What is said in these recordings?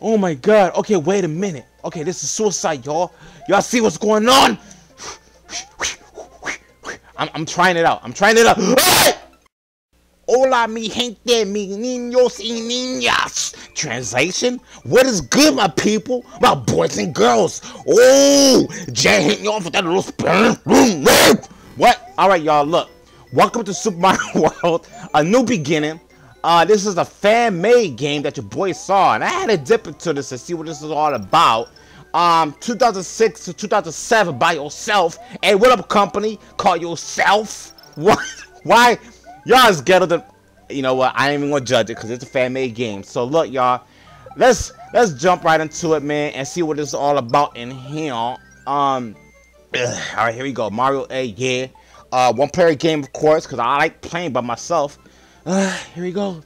Oh my god. Okay, wait a minute. Okay, this is suicide, y'all. Y'all see what's going on? I'm, I'm trying it out. I'm trying it out. Hola, mi gente, mi niños y niñas. Translation? What is good, my people? My boys and girls. Oh, Jay hitting you off with that little spin. What? All right, y'all, look. Welcome to Super Mario World, a new beginning. Uh, this is a fan-made game that your boy saw, and I had to dip into this to see what this is all about. Um, 2006 to 2007 by yourself. Hey, what up, company? Call yourself? What? Why? Y'all is ghetto than... You know what? I ain't even gonna judge it because it's a fan-made game. So look, y'all. Let's let's jump right into it, man, and see what is all about in here. Um, all right, here we go. Mario A, yeah. Uh, one-player game, of course, because I like playing by myself. Uh, here we go.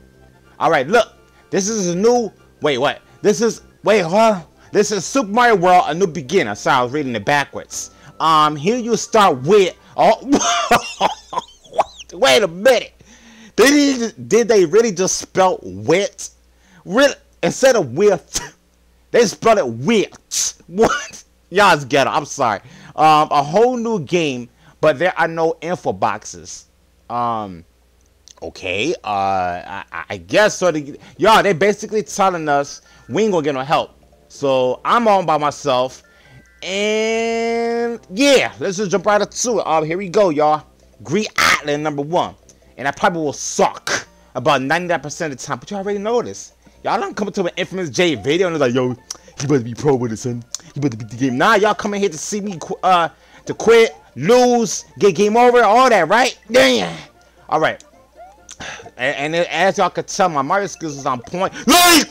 All right, look. This is a new. Wait, what? This is. Wait, huh? This is Super Mario World: A New Beginner. Sorry, I was reading it backwards. Um, here you start with. Oh, wait a minute. Did he, did they really just spell wit? Really? Instead of with, they spelled it wit. What? Y'all's ghetto. I'm sorry. Um, a whole new game, but there are no info boxes. Um okay, uh, I, I guess so. Y'all, they basically telling us we ain't gonna get no help. So I'm on by myself, and yeah, let's just jump right into it. Um, here we go, y'all. Great Island number one, and I probably will suck about 99% of the time, but you already know this. Y'all don't come to an Nfamiz Jay video and it's like, yo, he better be pro with it, son. He better beat the game. Nah, y'all coming here to see me, uh, to quit, lose, get game over, all that, right? Damn. All right. And, and as y'all can tell, my Mario skills is on point. Like,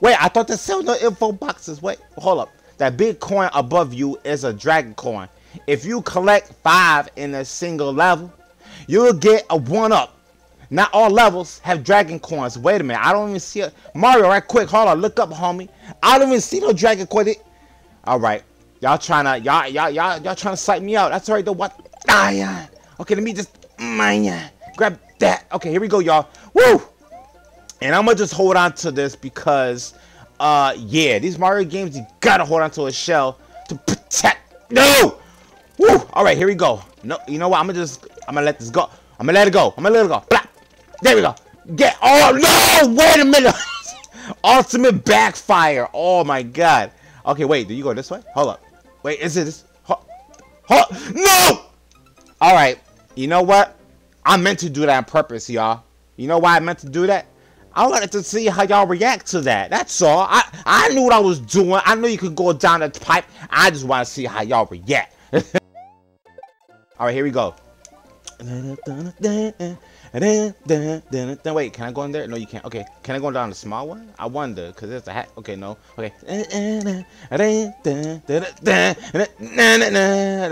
wait, I thought the sell no info boxes. Wait, hold up. That big coin above you is a dragon coin. If you collect five in a single level, you'll get a one up. Not all levels have dragon coins. Wait a minute, I don't even see it. Mario, right quick, hold on, look up, homie. I don't even see no dragon coin. All right, y'all trying to y'all y'all y'all y'all trying to sight me out. That's alright though. What? Ah yeah. Okay, let me just man grab that. Okay, here we go, y'all. Woo! And I'm gonna just hold on to this because, uh, yeah, these Mario games, you gotta hold on to a shell to protect. No! Woo! All right, here we go. No, you know what? I'm gonna just, I'm gonna let this go. I'm gonna let it go. I'm gonna let it go. Blah. There we go. Get. Oh no! Wait a minute. Ultimate backfire. Oh my god. Okay, wait. Do you go this way? Hold up. Wait, is it this? Ho ho no! All right. You know what? I meant to do that on purpose, y'all. You know why I meant to do that? I wanted to see how y'all react to that. That's all. I I knew what I was doing. I knew you could go down the pipe. I just want to see how y'all react. all right, here we go. Wait, can I go in there? No, you can't. Okay, can I go down the small one? I wonder, because there's a hat. Okay, no. Okay.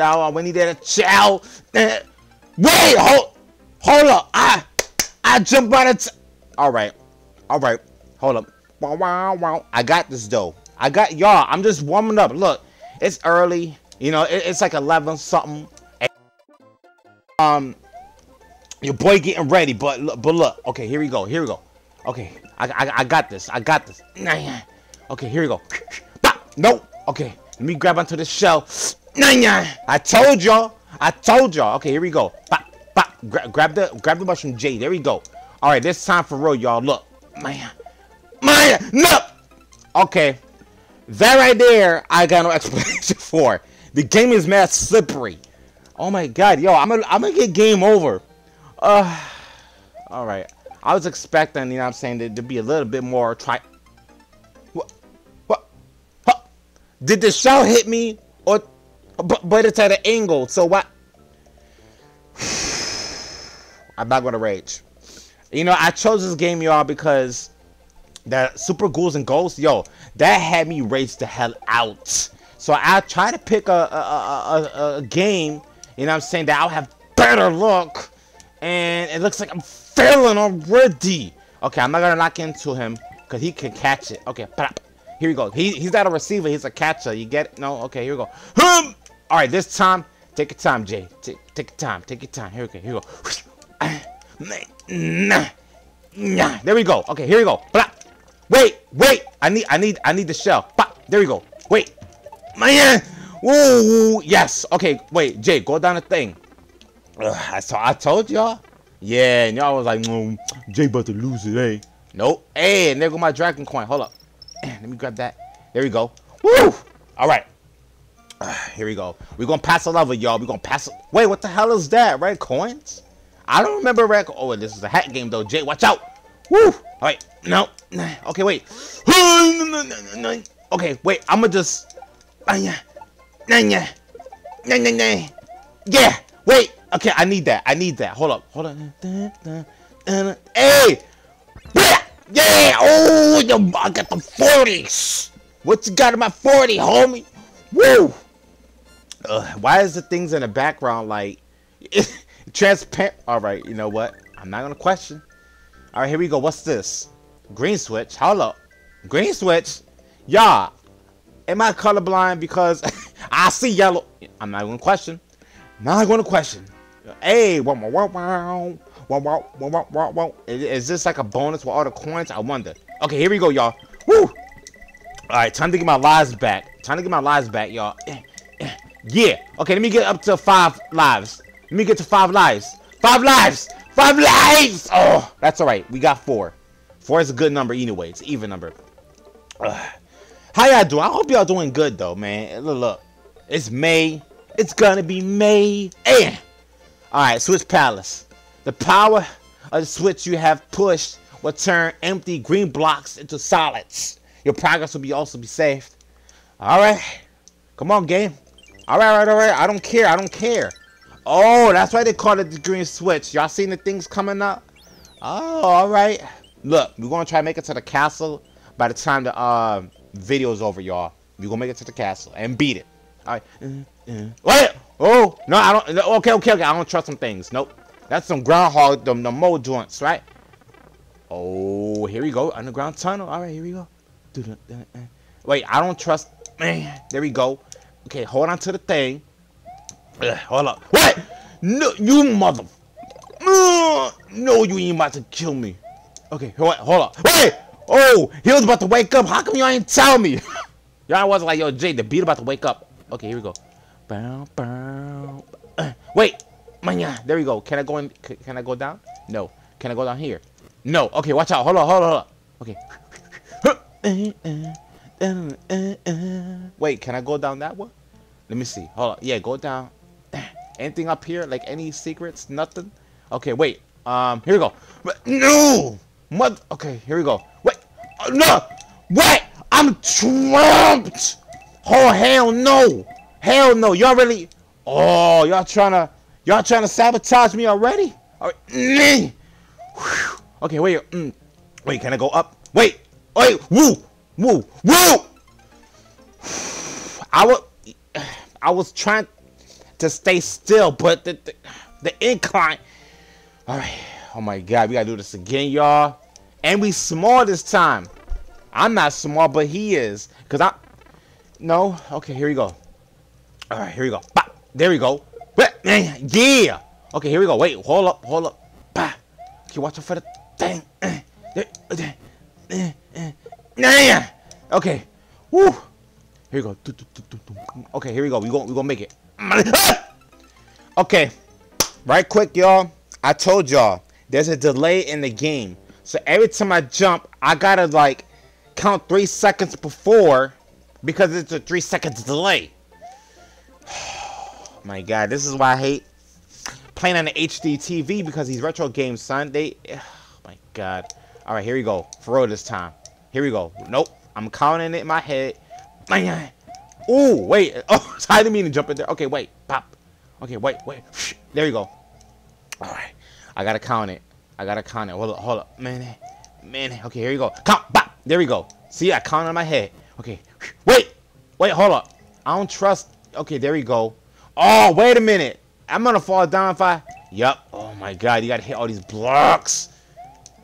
Oh, we need that chow. Wait, hold. Hold up. I I jump out of Alright. Alright. Hold up. Wow, wow, wow. I got this though. I got y'all. I'm just warming up. Look, it's early. You know, it, it's like 11 something. Um, your boy getting ready, but but look. Okay, here we go. Here we go. Okay, I, I, I got this. I got this. Okay, here we go. Nope. Okay, let me grab onto the shell. I told y'all. I told y'all. Okay, here we go. Gra grab the grab the mushroom Jay. There we go. All right, this time for real, y'all. Look, man, man, no. Okay, that right there, I got no explanation for. The game is mad slippery. Oh my god, yo, I'm gonna I'm gonna get game over. Uh, all right. I was expecting, you know, what I'm saying, to, to be a little bit more try. What? What? Huh? Did the shell hit me, or? But but it's at an angle. So what? I'm not gonna rage. You know, I chose this game, y'all, because that Super Ghouls and Ghosts, yo, that had me rage the hell out. So I try to pick a, a, a, a, game, you know I'm saying, that I'll have better luck. And it looks like I'm failing already. Okay, I'm not gonna knock into him, because he can catch it. Okay, here we go. He, he's not a receiver, he's a catcher. You get it? No? Okay, here we go. All right, this time, take your time, Jay. Take, take your time, take your time. Here we go, here we go. There we go. Okay, here we go. Wait, wait. I need, I need, I need the shell. There we go. Wait. Man. Ooh, yes. Okay, wait, Jay, go down the thing. Ugh, I, I told y'all. Yeah, and y'all was like, mm, Jay about to lose it, eh? Nope. Hey, and there go my dragon coin. Hold up. Let me grab that. There we go. Woo! All right. Uh, here we go. We're going to pass a level, y'all. We're going to pass... Wait, what the hell is that? Red coins? I don't remember red... Oh, this is a hat game, though. Jay, watch out. Woo! All right. No. Okay, wait. Okay, wait. I'm going to just... Yeah. Wait. Okay, I need that. I need that. Hold up. Hold on. Hey. Yeah. Oh, I got the 40s. What you got in my 40, homie? Woo. Uh, why is the things in the background like transparent? All right, you know what? I'm not gonna question. All right, here we go. What's this? Green switch. Up. Green switch. Y'all, am I colorblind because I see yellow? I'm not gonna question. Not gonna question. Hey, wow, wow, wow, wow, wow, wow, wow, wow, wow. Is this like a bonus with all the coins? I wonder. Okay, here we go, y'all. Woo! All right, time to get my lives back. Time to get my lives back, y'all. Yeah. Okay, let me get up to five lives. Let me get to five lives. Five lives. Five lives. Oh, that's all right. We got four. Four is a good number anyway. It's even number. Ugh. How y'all doing? I hope y'all doing good though, man. Look, look. It's May. It's gonna be May. Eh. And alright, Switch Palace. The power of the switch you have pushed will turn empty green blocks into solids. Your progress will be also be saved. Alright. Come on, game. Alright, alright, alright. I don't care. I don't care. Oh, that's why they call it the green switch. Y'all seen the things coming up? Oh, alright. Look, we're gonna try to make it to the castle by the time the uh video's over, y'all. We gonna make it to the castle and beat it. All right. Uh, uh. Wait. Oh no, I don't. Okay, okay, okay. I don't trust some things. Nope. That's some groundhog, the, the mo joints, right? Oh, here we go. Underground tunnel. All right, here we go. Wait, I don't trust. Man, there we go. Okay, hold on to the thing. Ugh, hold up. What? No, you mother. Uh, no, you ain't about to kill me. Okay, hold, hold up. Wait. Oh, he was about to wake up. How come you ain't tell me? Y'all wasn't like, yo, Jay, the beat about to wake up. Okay, here we go. Bow, bow. Uh, wait, man, there we go. Can I go in? Can I go down? No. Can I go down here? No. Okay, watch out. Hold on, hold on, hold on. Okay. Wait, can I go down that one? Let me see. Hold on. Yeah, go down. Anything up here? Like any secrets? Nothing? Okay, wait. Um, here we go. No! Mother. Okay, here we go. Wait. Uh, no! What? I'm trapped! Oh, hell no! Hell no! Y'all really... Oh, y'all trying to... Y'all trying to sabotage me already? All right. Okay, wait. Mm. Wait, can I go up? Wait! Wait! Woo! Woo! Woo! I was... I was trying to stay still, but the, the, the incline... Alright. Oh my god, we gotta do this again, y'all. And we small this time. I'm not small, but he is. Because I... No? Okay, here we go. Alright, here we go. There we go. Yeah! Okay, here we go. Wait, hold up, hold up. Bah! Okay, watch out for the thing. Okay. Woo! Here we go. Okay, here we go. We go. We gonna make it. Ah! Okay. Right quick, y'all. I told y'all there's a delay in the game. So every time I jump, I gotta like count three seconds before because it's a three seconds delay. My god, this is why I hate playing on the HD TV because these retro games, son, they oh my god. Alright, here we go. For real this time. Here we go. Nope. I'm counting it in my head. Ooh, wait. Oh, I didn't mean to jump in there. Okay, wait. Pop. Okay, wait, wait. There you go. Alright. I gotta count it. I gotta count it. Hold up, hold up. Man, man. Okay, here you go. Count. Bop. There we go. See, I count on my head. Okay. Wait. Wait, hold up. I don't trust. Okay, there we go. Oh, wait a minute. I'm gonna fall down if I... Yup. Oh my god, you gotta hit all these blocks.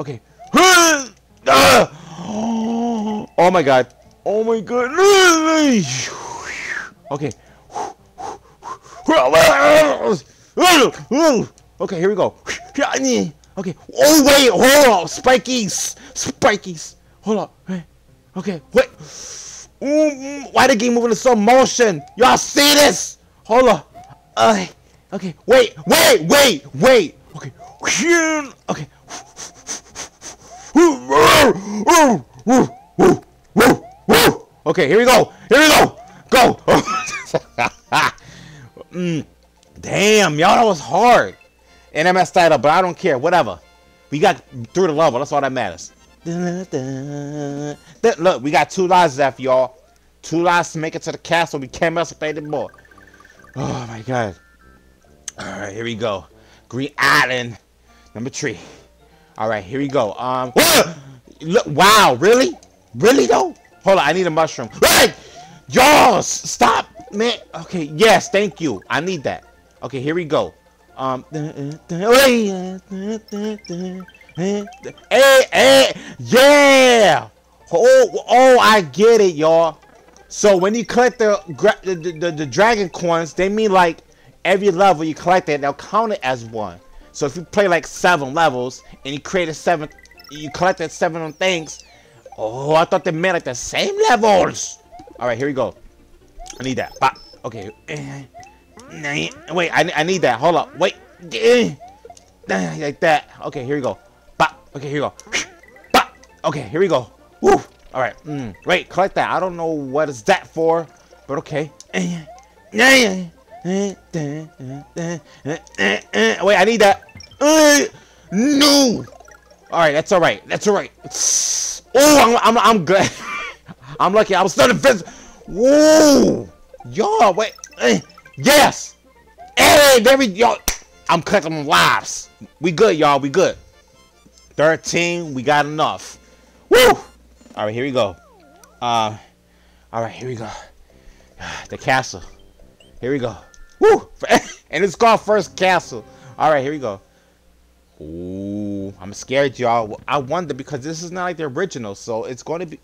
Okay. Ah! Oh my god. Oh my god. Okay. Okay, here we go. Okay. Oh wait, hold on, spikies, spikies. hold. Hey, okay, wait. Ooh, mm, why the game moving in slow motion? Y'all see this? Hold up. Uh, okay, wait, wait, wait, wait. Okay, okay. Okay, here we go. Here we go. Go. mm, damn, y'all, that was hard. And I messed that up, but I don't care. Whatever. We got through the level. That's all that matters. Look, we got two lives left, y'all. Two lives to make it to the castle. We can't mess up anymore. Oh my god. Alright, here we go. Green Island. Number three. Alright, here we go. Um look wow, really? Really though? Hold on, I need a mushroom. Hey! Y'all stop, man. Okay, yes, thank you. I need that. Okay, here we go. Um Hey, hey, yeah! Oh, oh, I get it, y'all. So when you collect the, the, the, the dragon coins, they mean like every level you collect it, they'll count it as one. So if you play like seven levels and you create a seven, you collected seven things. Oh, I thought they meant like the same levels. All right, here we go. I need that. Bop. Okay. Wait, I, I need that. Hold up. Wait. Like that. Okay, here we go. Okay, here we go. Bah! Okay, here we go. Woo! All right. Mm. Wait, collect that. I don't know what is that for, but okay. Wait, I need that. No. All right, that's all right. That's all right. Oh, I'm, I'm, I'm glad. I'm lucky. I was starting fist. Whoa! Y'all, wait. Yes. Hey, there we go. I'm collecting lives. We good, y'all. We good. 13, we got enough. Woo! All right, here we go. Uh, all right, here we go. The castle. Here we go. Woo! and it's called First Castle. All right, here we go. Ooh, I'm scared, y'all. I wonder because this is not like the original, so it's going to be.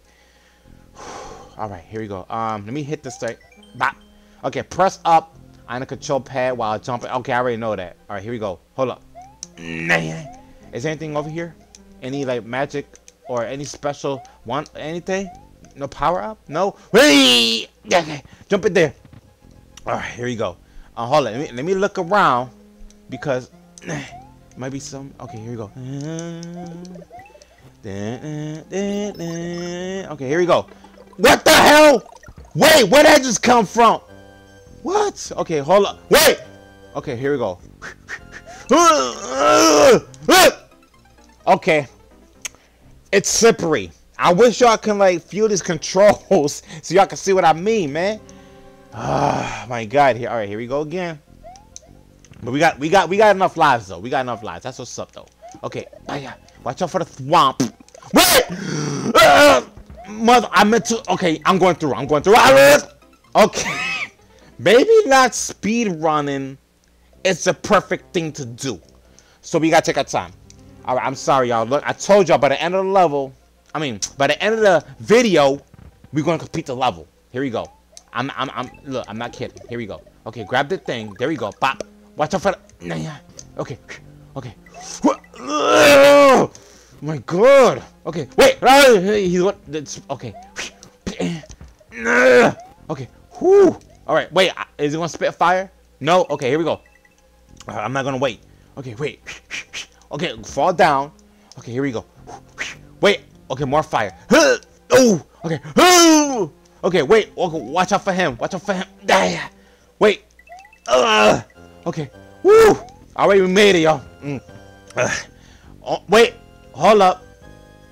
All right, here we go. Um, let me hit this thing. Bop. Okay, press up on the control pad while jumping. Okay, I already know that. All right, here we go. Hold up. Is there anything over here? any like magic or any special one anything? No power up? No. Wait! Okay, jump in there. All right, here we go. Uh, hold on. Let me let me look around because might be some. Okay, here we go. Okay, here we go. What the hell? Wait, where did that just come from? What? Okay, hold on. Wait. Okay, here we go. Okay. It's slippery. I wish y'all can like feel these controls so y'all can see what I mean, man. Ah, my God. Here, all right, here we go again. But we got, we got, we got enough lives though. We got enough lives. That's what's up though. Okay, oh. Watch out for the swamp. Wait, uh, mother. I meant to. Okay, I'm going through. I'm going through. Okay, maybe not speed running. It's the perfect thing to do. So we gotta take our time. All right, I'm sorry, y'all. Look, I told y'all by the end of the level, I mean, by the end of the video, we're gonna complete the level. Here we go. I'm, I'm, I'm. Look, I'm not kidding. Here we go. Okay, grab the thing. There we go. Pop. Watch out for the. Okay. Okay. Oh my God. Okay. Wait. He's what? That's okay. Okay. Whew. All right. Wait. Is he gonna spit fire? No. Okay. Here we go. I'm not gonna wait. Okay. Wait. Okay, fall down. Okay, here we go. Wait. Okay, more fire. Oh. Okay. Okay, wait. Okay, watch out for him. Watch out for him. Wait. Uh. Okay. Woo. Alright, we made it, y'all. Mm. Oh, wait. Hold up.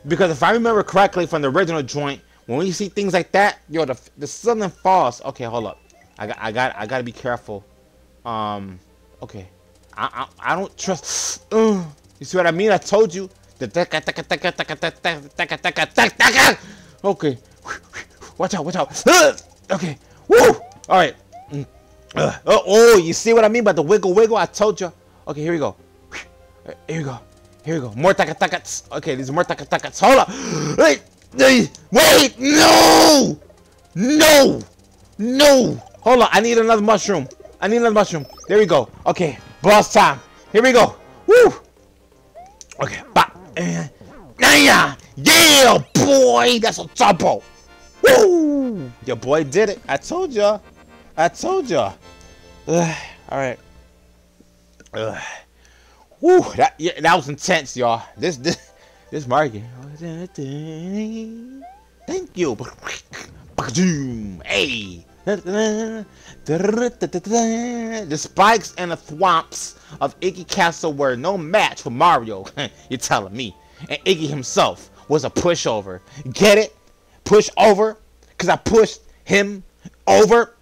Because if I remember correctly from the original joint, when we see things like that, yo, the the something falls. Okay, hold up. I got I got I gotta be careful. Um. Okay. I I, I don't trust. Uh, you see what I mean? I told you. Okay. Watch out, watch out. Okay. Woo! Alright. Uh, oh, you see what I mean by the wiggle wiggle? I told you. Okay, here we go. Here we go. Here we go. More taka takas. Okay, these more taka takas. Hold up. Wait, wait, no! No! No! Hold on, I need another mushroom. I need another mushroom. There we go. Okay, boss time. Here we go. Woo! Okay, bop. And, Yeah, yeah, boy. That's a turbo. Woo! Your boy did it. I told ya. I told ya. Ugh. All right. Ugh. Woo! That yeah, that was intense, y'all. This this this market. Thank you. Hey. The spikes and the thwomps of Iggy Castle were no match for Mario. You're telling me. And Iggy himself was a pushover. Get it? Push over? Because I pushed him over?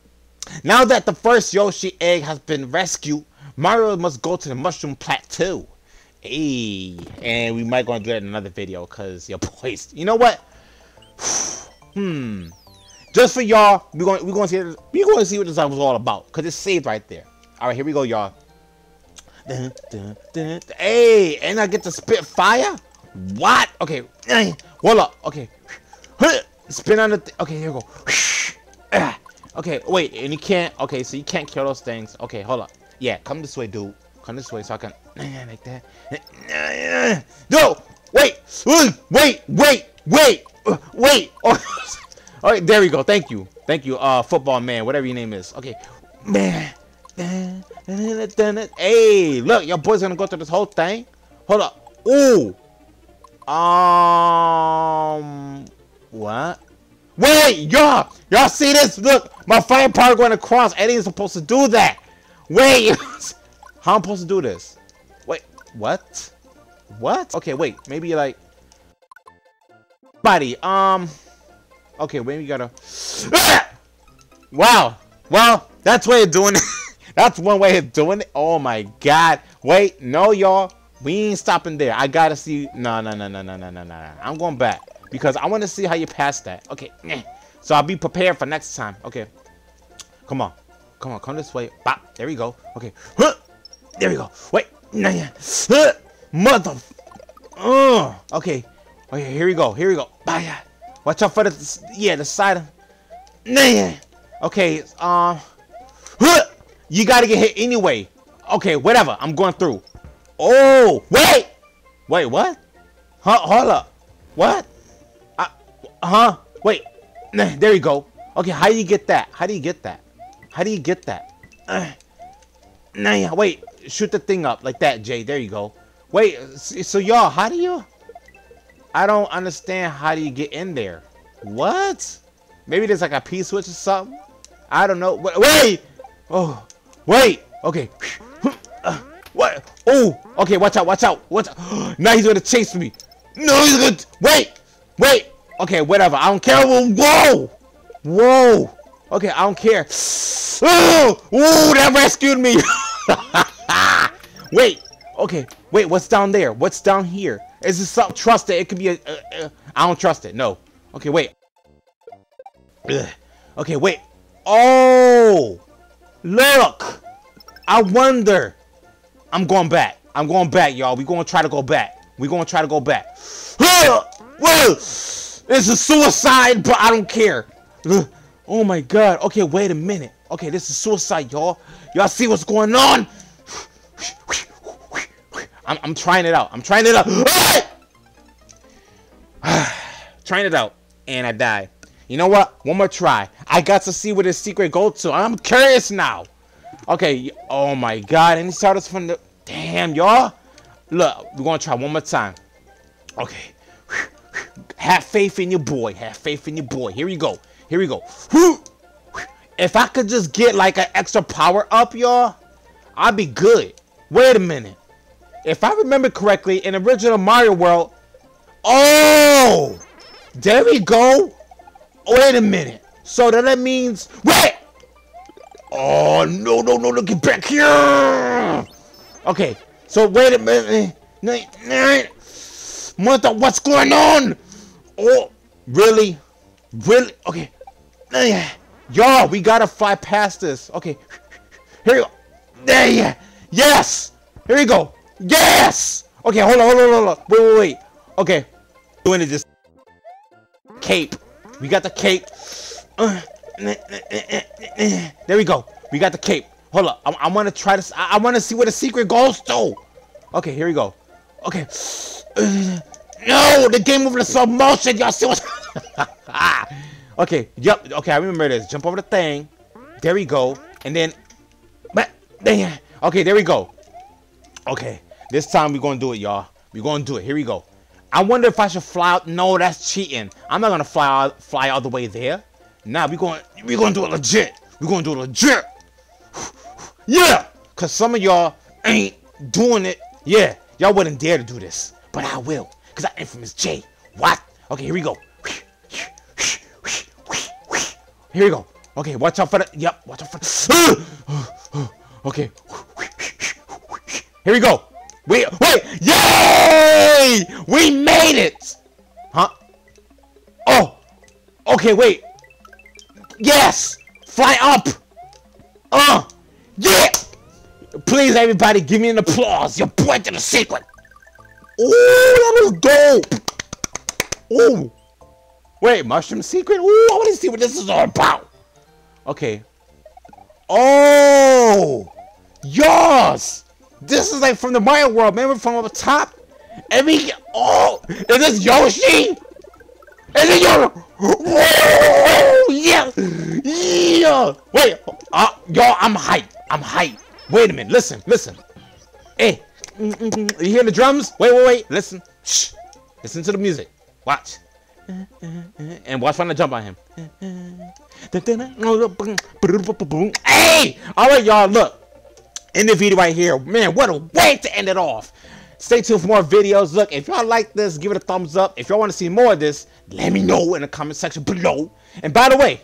Now that the first Yoshi egg has been rescued, Mario must go to the Mushroom Plateau. Hey, and we might go and do that in another video because your boys. You know what? hmm. Just for y'all, we're going we're to see we're to see what this was all about because it's saved right there. All right, here we go, y'all. Hey, and I get to spit fire. What? Okay, hold up. Okay, spin on the. okay, here we go. Okay, wait, and you can't. Okay, so you can't kill those things. Okay, hold up. Yeah, come this way, dude. Come this way so I can like that. No, wait, wait, wait, wait, wait. Oh. All right, there we go. Thank you. Thank you, uh, football man, whatever your name is. Okay. Man. Hey, look, your boy's gonna go through this whole thing. Hold up. Ooh. Um. What? Wait, y'all. Y'all see this? Look, my fire power going across. Eddie is supposed to do that. Wait. How am I supposed to do this? Wait. What? What? Okay, wait. Maybe like. Buddy, um. Okay, maybe you gotta... wow! Well, that's way of doing it. that's one way of doing it. Oh my god. Wait, no, y'all. We ain't stopping there. I gotta see... No, no, no, no, no, no, no, no. I'm going back. Because I want to see how you pass that. Okay. So I'll be prepared for next time. Okay. Come on. Come on. Come this way. Bop. There we go. Okay. Huh. There we go. Wait. Nah, yeah. Huh. Mother... Uh. Okay. Okay, here we go. Here we go. Bye. Watch out for the yeah the side. of Nah. Okay. Um. Uh, you gotta get hit anyway. Okay. Whatever. I'm going through. Oh wait. Wait. What? Huh? Hold up. What? Uh, huh? Wait. Nah, there you go. Okay. How do you get that? How do you get that? How do you get that? Uh, nah. Wait. Shoot the thing up like that, Jay. There you go. Wait. So y'all, how do you? I don't understand how do you get in there. What? Maybe there's like a P-switch or something? I don't know. Wait! wait! Oh, wait! Okay. what? Oh, okay, watch out, watch out. Watch out. now he's gonna chase me. No, he's gonna... Wait! Wait! Okay, whatever. I don't care. Whoa! Whoa! Okay, I don't care. Oh! Ooh, that rescued me! wait! Okay, wait, what's down there? What's down here? Is this something Trust It It could be I don't trust it. No. Okay, wait. Ugh. Okay, wait. Oh! Look! I wonder. I'm going back. I'm going back, y'all. we going to try to go back. we going to try to go back. It's a suicide, but I don't care. Oh my god. Okay, wait a minute. Okay, this is suicide, y'all. Y'all see what's going on? I'm, I'm trying it out. I'm trying it out. trying it out. And I die. You know what? One more try. I got to see where the secret goes to. I'm curious now. Okay. Oh my god. And he started from the... Damn, y'all. Look, we're going to try one more time. Okay. Have faith in your boy. Have faith in your boy. Here we go. Here we go. If I could just get like an extra power up, y'all, I'd be good. Wait a minute if I remember correctly, in original Mario World, oh, there we go. Wait a minute. So that means, wait. Oh, no, no, no, no, get back here. Okay, so wait a minute. Mother, what's going on? Oh, really? Really? Okay. Y'all, we gotta fly past this. Okay. Here you go. There, yes. Here we go. Yes! Okay, hold on, hold on, hold on. Wait, wait, wait. Okay. Doing it just cape. We got the cape. there we go. We got the cape. Hold up. I, I want to try this. I, I want to see where the secret goes to. Okay, here we go. Okay. No, the game moving in slow. Y'all see what? okay, yep. Okay, I remember this. Jump over the thing. There we go. And then, but then, okay, there we go. Okay, this time we're gonna do it, y'all. We're gonna do it. Here we go. I wonder if I should fly out. No, that's cheating. I'm not gonna fly out, fly all the way there. Nah, we gonna we gonna do it legit. We're gonna do it legit. yeah, cause some of y'all ain't doing it. Yeah, y'all wouldn't dare to do this, but I will, cause I Nfamiz Jay. What? Okay, here we go. Here we go. Okay, watch out for the. Yep, watch out for the. okay. Here we go. Wait, wait! Yay! We made it! Huh? Oh! Okay, wait. Yes! Fly up! Uh! Yeah! Please, everybody, give me an applause. Your boy did a secret. Ooh, that was dope. Ooh. Wait, mushroom secret? Ooh, I want to see what this is all about. Okay. Oh! Yes! This is like from the Mario world. Remember from up top? And Every oh, is this Yoshi? Is it Yoshi? yeah, yeah. Wait, uh, y'all, I'm hyped. I'm hyped. Wait a minute. Listen, listen. Hey, mm, mm, mm. you hear the drums? Wait, wait, wait. Listen. Shh. Listen to the music. Watch. And watch when I jump on him. Hey! Alright, y'all, look in the video right here. Man, what a way to end it off. Stay tuned for more videos. Look, if y'all like this, give it a thumbs up. If y'all want to see more of this, let me know in the comment section below. And by the way,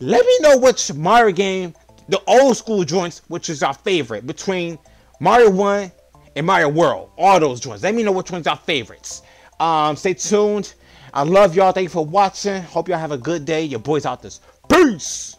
let me know which Mario game, the old school joints, which is our favorite between Mario 1 and Mario World. All those joints. Let me know which one's our favorites. Um, stay tuned. I love y'all. Thank you for watching. Hope y'all have a good day. Your boys out this. Peace.